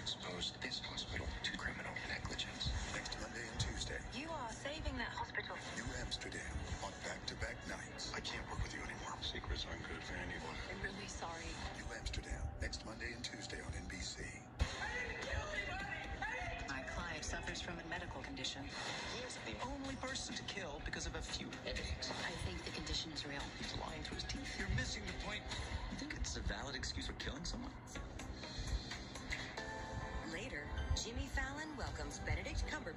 expose this hospital to criminal negligence. Next Monday and Tuesday, You are saving that hospital. New Amsterdam on back-to-back nights. I can't work with you anymore. Secrets aren't good for anyone. I'm really sorry. New Amsterdam, next Monday and Tuesday on NBC. My client suffers from a medical condition. He is the only person to kill because of a few headaches. I think the condition is real. He's lying to his teeth. You're missing the point. You think it's a valid excuse for killing someone? Jimmy Fallon welcomes Benedict Cumberbatch.